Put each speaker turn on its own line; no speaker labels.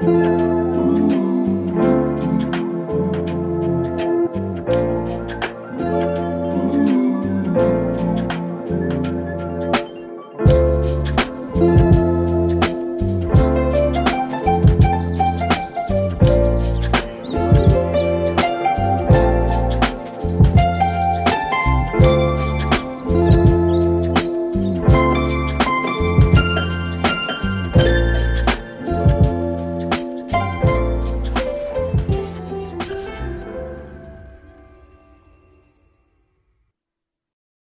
Ooh.